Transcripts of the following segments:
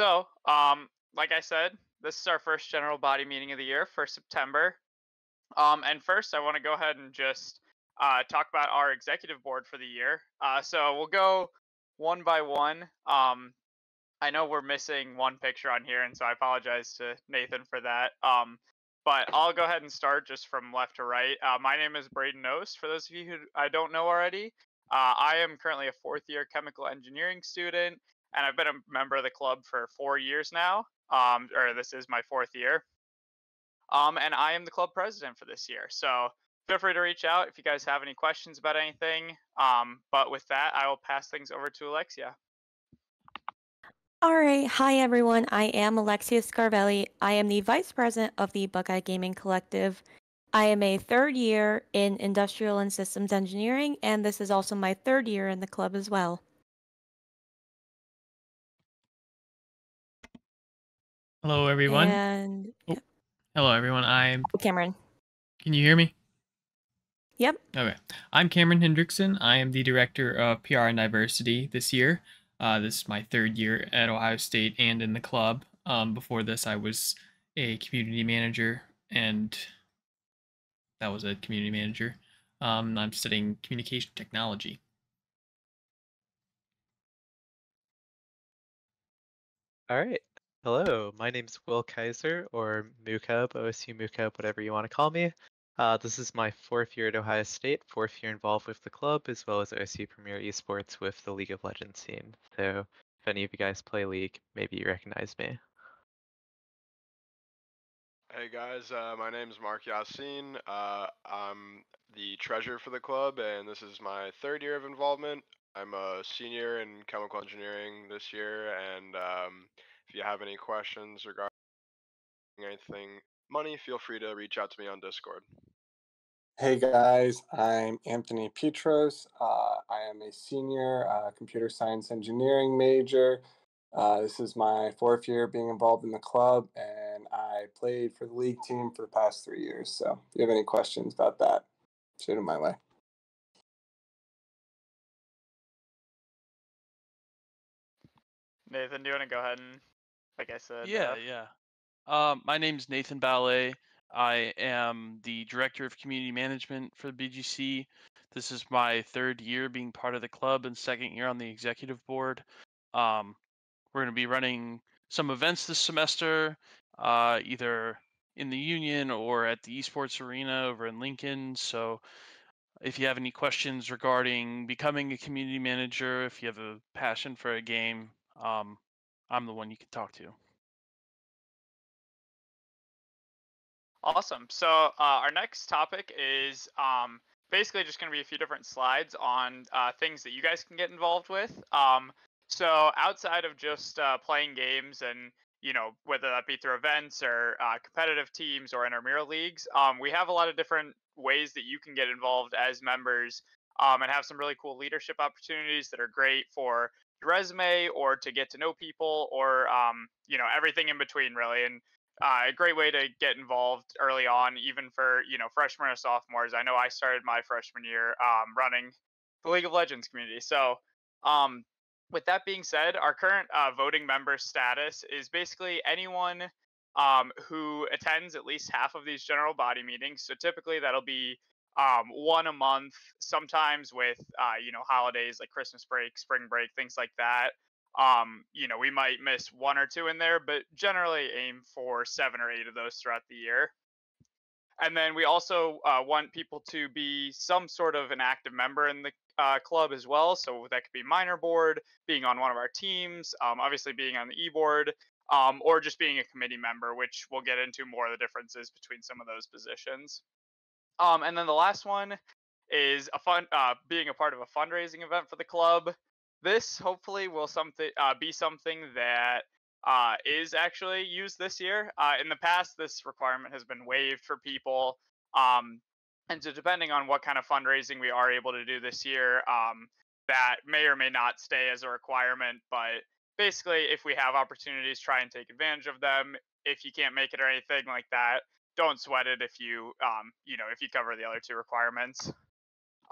So, um, like I said, this is our first general body meeting of the year for September. Um, and first, I want to go ahead and just uh, talk about our executive board for the year. Uh, so we'll go one by one. Um, I know we're missing one picture on here, and so I apologize to Nathan for that. Um, but I'll go ahead and start just from left to right. Uh, my name is Braden Ost. For those of you who I don't know already, uh, I am currently a fourth year chemical engineering student, and I've been a member of the club for four years now. Um, or this is my fourth year. Um, and I am the club president for this year. So feel free to reach out if you guys have any questions about anything. Um, but with that, I will pass things over to Alexia. All right. Hi, everyone. I am Alexia Scarvelli. I am the vice president of the Buckeye Gaming Collective. I am a third year in industrial and systems engineering, and this is also my third year in the club as well. Hello, everyone. And Oh. Hello, everyone. I'm. Cameron. Can you hear me? Yep. Okay. I'm Cameron Hendrickson. I am the director of PR and diversity this year. Uh, this is my third year at Ohio State and in the club. Um, before this, I was a community manager, and that was a community manager. Um, I'm studying communication technology. All right. Hello, my name's Will Kaiser, or Moocub, OSU Moocub, whatever you want to call me. Uh, this is my fourth year at Ohio State, fourth year involved with the club, as well as OSU Premier Esports with the League of Legends scene. So if any of you guys play League, maybe you recognize me. Hey guys, uh, my name is Mark Yassin. Uh, I'm the treasurer for the club, and this is my third year of involvement. I'm a senior in chemical engineering this year, and um, if you have any questions regarding anything money, feel free to reach out to me on Discord. Hey guys, I'm Anthony Petros. Uh, I am a senior uh, computer science engineering major. Uh, this is my fourth year being involved in the club, and I played for the league team for the past three years. So, if you have any questions about that, shoot them my way. Nathan, do you want to go ahead and, like I said, Yeah, uh, yeah. Um, my name's Nathan Ballet. I am the director of community management for the BGC. This is my third year being part of the club and second year on the executive board. Um, we're going to be running some events this semester, uh, either in the union or at the esports arena over in Lincoln. So if you have any questions regarding becoming a community manager, if you have a passion for a game, um, I'm the one you can talk to. Awesome. So uh, our next topic is um, basically just going to be a few different slides on uh, things that you guys can get involved with. Um, so outside of just uh, playing games and you know whether that be through events or uh, competitive teams or intramural leagues, um, we have a lot of different ways that you can get involved as members um, and have some really cool leadership opportunities that are great for resume or to get to know people or um, you know everything in between really and uh, a great way to get involved early on, even for you know freshmen or sophomores. I know I started my freshman year um, running the League of Legends community. So, um, with that being said, our current uh, voting member status is basically anyone um, who attends at least half of these general body meetings. So typically that'll be um, one a month, sometimes with uh, you know holidays like Christmas break, spring break, things like that. Um you know we might miss one or two in there but generally aim for seven or eight of those throughout the year. And then we also uh, want people to be some sort of an active member in the uh, club as well so that could be minor board being on one of our teams um, obviously being on the e-board um, or just being a committee member which we'll get into more of the differences between some of those positions um, and then the last one is a fun uh, being a part of a fundraising event for the club this hopefully will something uh, be something that uh, is actually used this year. Uh, in the past, this requirement has been waived for people, um, and so depending on what kind of fundraising we are able to do this year, um, that may or may not stay as a requirement. But basically, if we have opportunities, try and take advantage of them. If you can't make it or anything like that, don't sweat it. If you, um, you know, if you cover the other two requirements.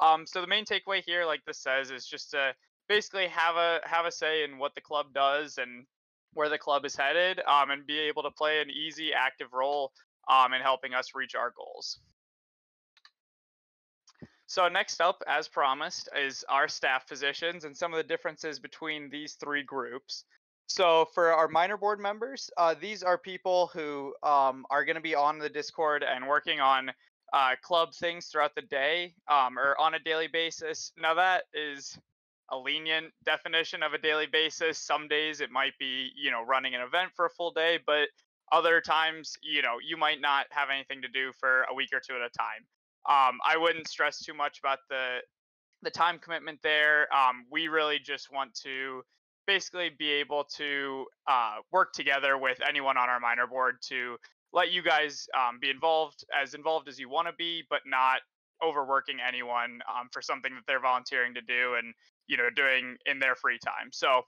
Um, so the main takeaway here, like this says, is just to basically have a have a say in what the club does and where the club is headed um, and be able to play an easy, active role um, in helping us reach our goals. So next up, as promised, is our staff positions and some of the differences between these three groups. So for our minor board members, uh, these are people who um, are going to be on the Discord and working on uh, club things throughout the day um, or on a daily basis. Now that is a lenient definition of a daily basis. Some days it might be, you know, running an event for a full day, but other times, you know, you might not have anything to do for a week or two at a time. Um, I wouldn't stress too much about the the time commitment there. Um, we really just want to basically be able to uh, work together with anyone on our minor board to let you guys um, be involved as involved as you want to be, but not overworking anyone um, for something that they're volunteering to do and you know doing in their free time. So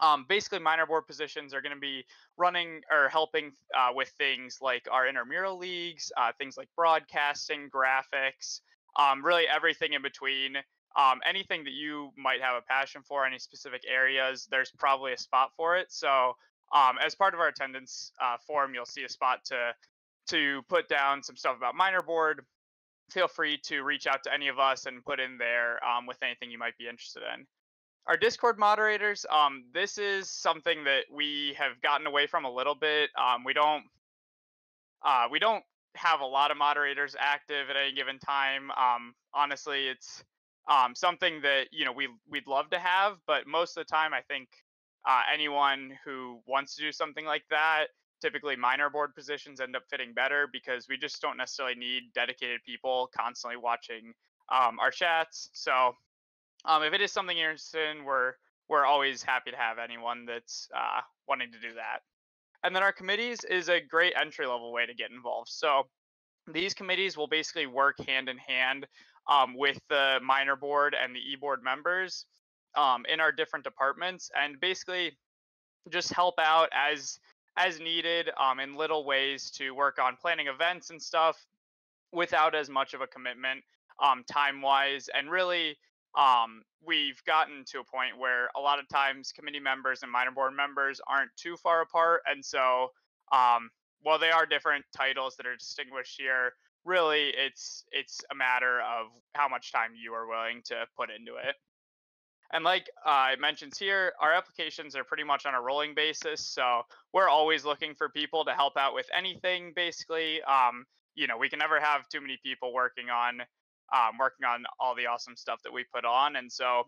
um, basically, minor board positions are going to be running or helping uh, with things like our intramural leagues, uh, things like broadcasting, graphics, um, really everything in between. Um, anything that you might have a passion for, any specific areas, there's probably a spot for it. So, um, as part of our attendance uh, form, you'll see a spot to to put down some stuff about minor board. Feel free to reach out to any of us and put in there um, with anything you might be interested in our discord moderators um this is something that we have gotten away from a little bit um we don't uh we don't have a lot of moderators active at any given time um honestly it's um something that you know we we'd love to have but most of the time i think uh, anyone who wants to do something like that typically minor board positions end up fitting better because we just don't necessarily need dedicated people constantly watching um, our chats so um, if it is something you're interested in, we're we're always happy to have anyone that's uh, wanting to do that. And then our committees is a great entry level way to get involved. So these committees will basically work hand in hand um, with the minor board and the e-board members um, in our different departments, and basically just help out as as needed um, in little ways to work on planning events and stuff without as much of a commitment um, time wise and really um, we've gotten to a point where a lot of times committee members and minor board members aren't too far apart. And so, um, while they are different titles that are distinguished here, really it's it's a matter of how much time you are willing to put into it. And like uh, it mentions here, our applications are pretty much on a rolling basis. So we're always looking for people to help out with anything, basically. Um, you know, we can never have too many people working on um, working on all the awesome stuff that we put on. And so,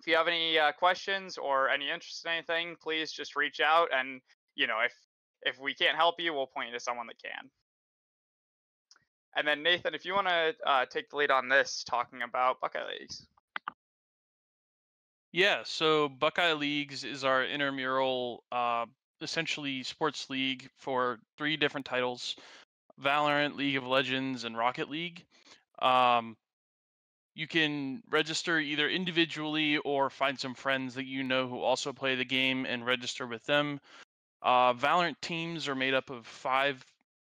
if you have any uh, questions or any interest in anything, please just reach out. And you know, if if we can't help you, we'll point you to someone that can. And then Nathan, if you want to uh, take the lead on this, talking about Buckeye Leagues. Yeah, so Buckeye Leagues is our intramural, uh, essentially sports league for three different titles: Valorant, League of Legends, and Rocket League. Um, you can register either individually or find some friends that you know who also play the game and register with them. Uh, Valorant teams are made up of five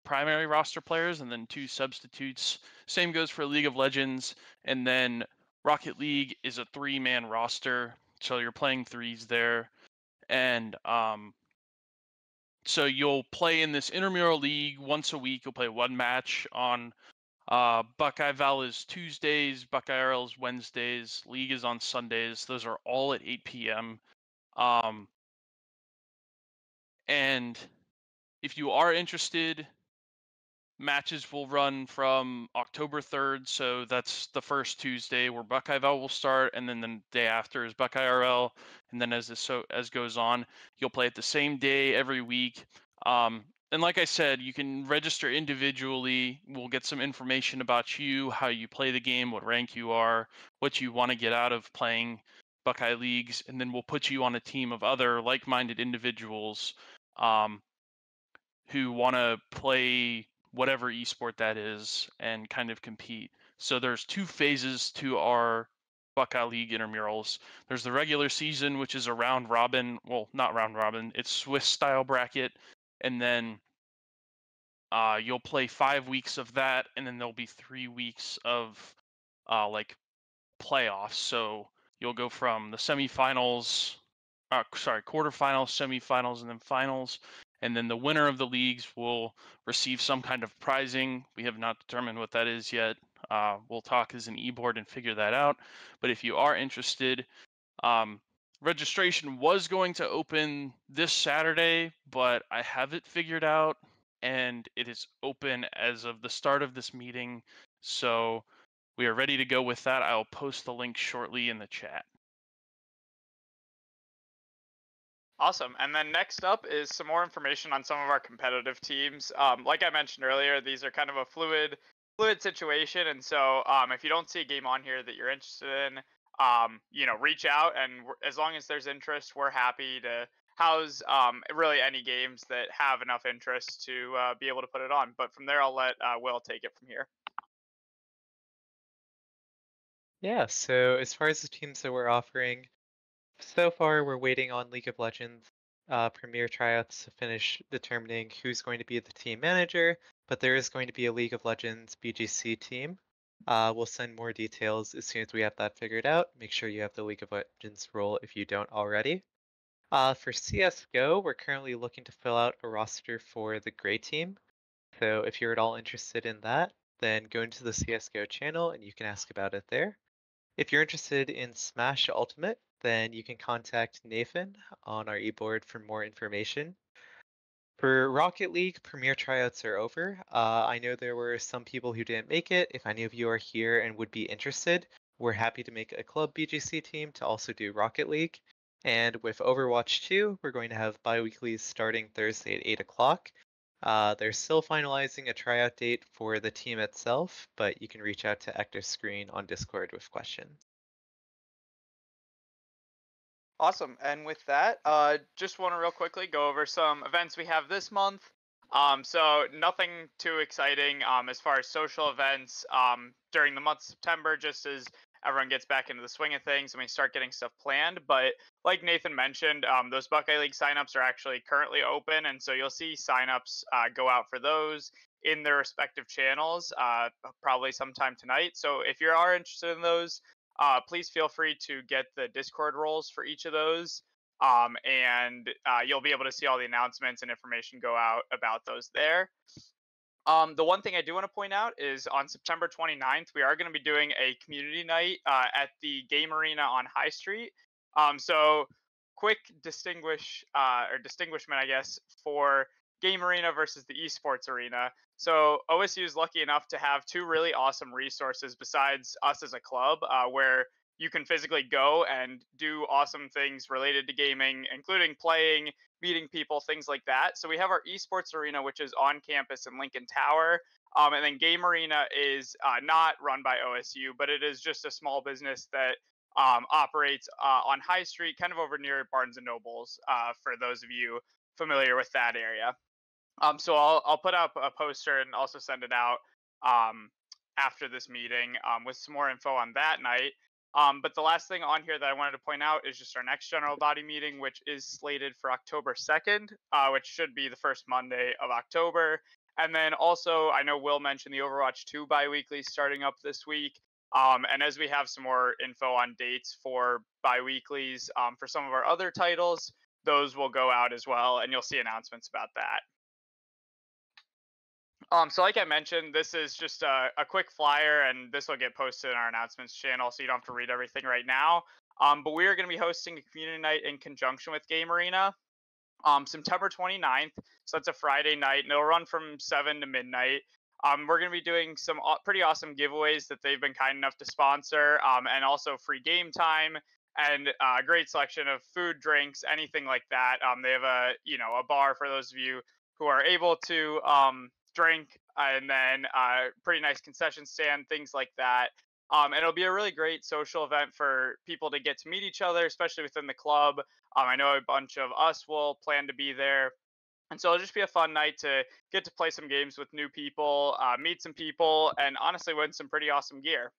primary roster players and then two substitutes. Same goes for League of Legends. And then Rocket League is a three man roster. So you're playing threes there. And um, so you'll play in this intramural league once a week. You'll play one match on uh, Buckeye Val is Tuesdays, Buckeye RL is Wednesdays, League is on Sundays. Those are all at 8 p.m. Um, and if you are interested, matches will run from October 3rd. So that's the first Tuesday where Buckeye Val will start, and then the day after is Buckeye RL. And then as this so as goes on, you'll play it the same day every week. Um, and like I said, you can register individually. We'll get some information about you, how you play the game, what rank you are, what you want to get out of playing Buckeye Leagues, and then we'll put you on a team of other like minded individuals um, who want to play whatever esport that is and kind of compete. So there's two phases to our Buckeye League intramurals. There's the regular season, which is a round robin. Well, not round robin. It's Swiss style bracket and then uh, you'll play five weeks of that, and then there'll be three weeks of uh, like playoffs. So you'll go from the semifinals uh, sorry, quarterfinals, semifinals, and then finals. And then the winner of the leagues will receive some kind of prizing. We have not determined what that is yet. Uh, we'll talk as an e-board and figure that out. But if you are interested, um, registration was going to open this Saturday, but I have it figured out and it is open as of the start of this meeting. So we are ready to go with that. I'll post the link shortly in the chat. Awesome. And then next up is some more information on some of our competitive teams. Um, like I mentioned earlier, these are kind of a fluid, fluid situation, and so um, if you don't see a game on here that you're interested in, um, you know, reach out, and as long as there's interest, we're happy to house um, really any games that have enough interest to uh, be able to put it on. But from there, I'll let uh, Will take it from here. Yeah, so as far as the teams that we're offering, so far we're waiting on League of Legends uh, Premier tryouts to finish determining who's going to be the team manager, but there is going to be a League of Legends BGC team. Uh, we'll send more details as soon as we have that figured out. Make sure you have the League of Legends role if you don't already. Uh, for CSGO, we're currently looking to fill out a roster for the Gray team. So if you're at all interested in that, then go into the CSGO channel and you can ask about it there. If you're interested in Smash Ultimate, then you can contact Nathan on our e-board for more information. For Rocket League, Premier tryouts are over. Uh, I know there were some people who didn't make it. If any of you are here and would be interested, we're happy to make a club BGC team to also do Rocket League. And with Overwatch 2, we're going to have bi-weeklies starting Thursday at 8 o'clock. Uh, they're still finalizing a tryout date for the team itself, but you can reach out to Active Screen on Discord with questions. Awesome. And with that, uh, just want to real quickly go over some events we have this month. Um, so nothing too exciting um, as far as social events um, during the month of September, just as everyone gets back into the swing of things and we start getting stuff planned. But like Nathan mentioned, um, those Buckeye League signups are actually currently open, and so you'll see signups uh, go out for those in their respective channels uh, probably sometime tonight. So if you are interested in those, uh, please feel free to get the Discord roles for each of those. Um, and uh, you'll be able to see all the announcements and information go out about those there. Um, the one thing I do want to point out is on September 29th, we are going to be doing a community night uh, at the Game Arena on High Street. Um, so, quick distinguish uh, or distinguishment, I guess, for Game Arena versus the Esports Arena. So OSU is lucky enough to have two really awesome resources besides us as a club, uh, where you can physically go and do awesome things related to gaming, including playing, meeting people, things like that. So we have our esports arena, which is on campus in Lincoln Tower. Um, and then Game Arena is uh, not run by OSU, but it is just a small business that um, operates uh, on High Street, kind of over near Barnes and Nobles, uh, for those of you familiar with that area. Um, so I'll I'll put up a poster and also send it out um, after this meeting um, with some more info on that night. Um, but the last thing on here that I wanted to point out is just our next general body meeting, which is slated for October 2nd, uh, which should be the first Monday of October. And then also, I know Will mentioned the Overwatch 2 biweekly starting up this week. Um, and as we have some more info on dates for biweeklies um, for some of our other titles, those will go out as well, and you'll see announcements about that. Um, so like I mentioned, this is just a, a, quick flyer, and this will get posted in our announcements channel, so you don't have to read everything right now. Um, but we are going to be hosting a community night in conjunction with Game Arena, um, September 29th. So that's a Friday night, and it'll run from 7 to midnight. Um, we're going to be doing some pretty awesome giveaways that they've been kind enough to sponsor, um, and also free game time and a uh, great selection of food, drinks, anything like that. Um, they have a you know a bar for those of you who are able to um, drink, and then uh, pretty nice concession stand, things like that. Um, and it'll be a really great social event for people to get to meet each other, especially within the club. Um, I know a bunch of us will plan to be there. And so it'll just be a fun night to get to play some games with new people, uh, meet some people, and honestly win some pretty awesome gear.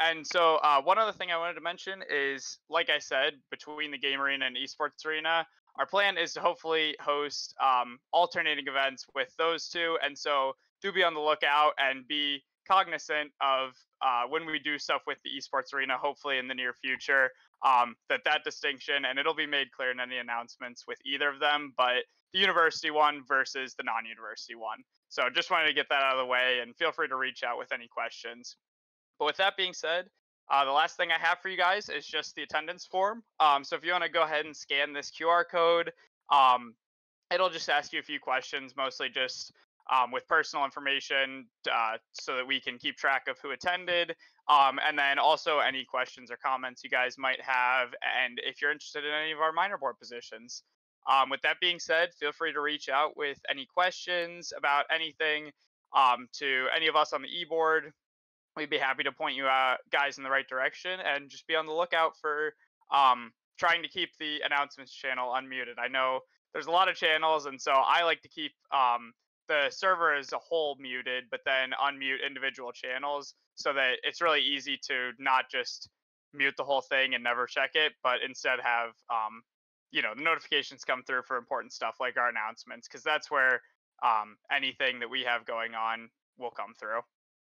And so, uh, one other thing I wanted to mention is, like I said, between the game arena and esports arena, our plan is to hopefully host um, alternating events with those two. And so do be on the lookout and be cognizant of uh, when we do stuff with the esports arena, hopefully in the near future, um, that that distinction, and it'll be made clear in any announcements with either of them, but the university one versus the non-university one. So just wanted to get that out of the way, and feel free to reach out with any questions. But with that being said, uh, the last thing I have for you guys is just the attendance form. Um, so if you want to go ahead and scan this QR code, um, it'll just ask you a few questions, mostly just um, with personal information uh, so that we can keep track of who attended. Um, and then also any questions or comments you guys might have. And if you're interested in any of our minor board positions. Um, with that being said, feel free to reach out with any questions about anything um, to any of us on the e-board. We'd be happy to point you uh, guys in the right direction and just be on the lookout for um, trying to keep the announcements channel unmuted. I know there's a lot of channels, and so I like to keep um, the server as a whole muted, but then unmute individual channels so that it's really easy to not just mute the whole thing and never check it, but instead have um, you know the notifications come through for important stuff like our announcements, because that's where um, anything that we have going on will come through.